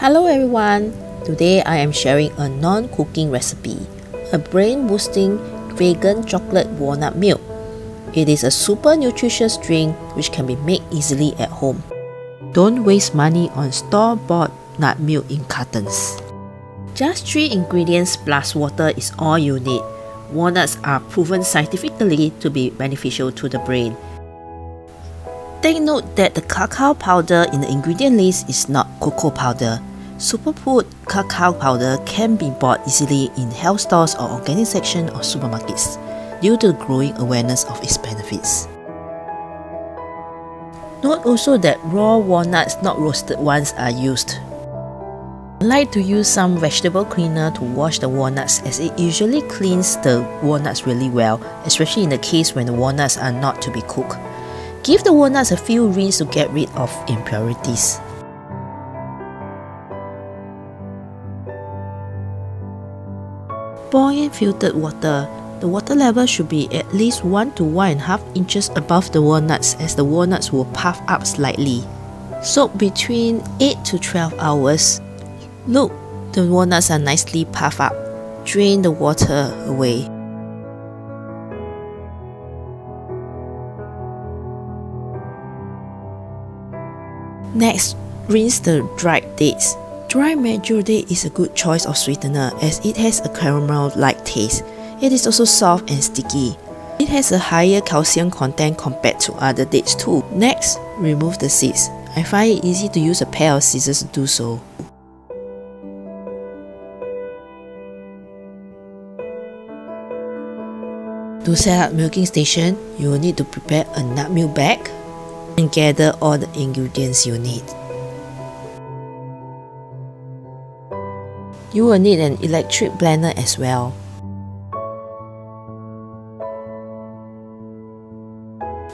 Hello everyone! Today I am sharing a non-cooking recipe, a brain-boosting vegan chocolate walnut milk. It is a super nutritious drink which can be made easily at home. Don't waste money on store-bought nut milk in cartons. Just 3 ingredients plus water is all you need. Walnuts are proven scientifically to be beneficial to the brain. Take note that the cacao powder in the ingredient list is not cocoa powder. Superfood cacao powder can be bought easily in health stores or organic section of supermarkets due to the growing awareness of its benefits. Note also that raw walnuts, not roasted ones, are used. I like to use some vegetable cleaner to wash the walnuts as it usually cleans the walnuts really well, especially in the case when the walnuts are not to be cooked. Give the walnuts a few rinses to get rid of impurities. boil filtered water. The water level should be at least 1 to 1.5 inches above the walnuts as the walnuts will puff up slightly. Soak between 8 to 12 hours. Look, the walnuts are nicely puffed up. Drain the water away. Next, rinse the dried dates. Dry Medjool date is a good choice of sweetener as it has a caramel-like taste. It is also soft and sticky. It has a higher calcium content compared to other dates too. Next, remove the seeds. I find it easy to use a pair of scissors to do so. To set up milking station, you will need to prepare a nut milk bag and gather all the ingredients you need. You will need an electric blender as well.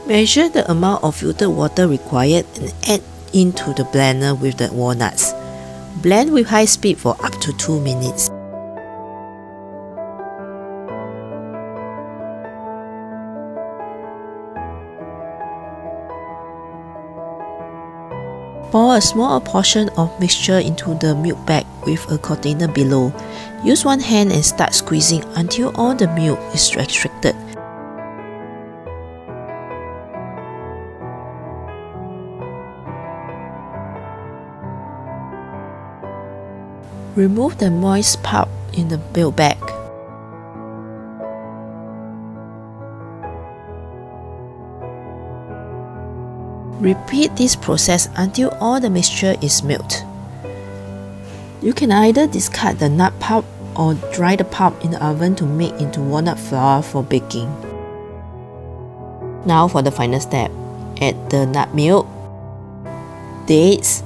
Measure the amount of filtered water required and add into the blender with the walnuts. Blend with high speed for up to 2 minutes. Pour a small portion of mixture into the milk bag with a container below. Use one hand and start squeezing until all the milk is extracted. Remove the moist pulp in the milk bag. Repeat this process until all the mixture is melted. You can either discard the nut pulp or dry the pulp in the oven to make into walnut flour for baking. Now for the final step. Add the nut milk, dates,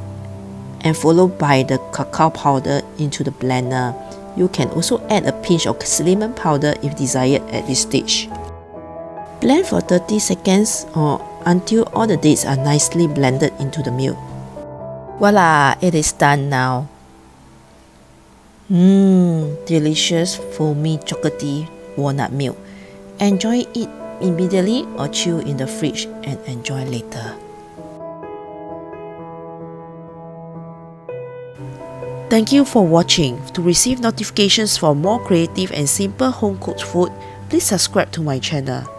and followed by the cacao powder into the blender. You can also add a pinch of cinnamon powder if desired at this stage. Blend for 30 seconds or until all the dates are nicely blended into the milk. Voila, it is done now. Mmm, delicious foamy chocolatey walnut milk. Enjoy it immediately or chill in the fridge and enjoy later. Thank you for watching. To receive notifications for more creative and simple home cooked food, please subscribe to my channel.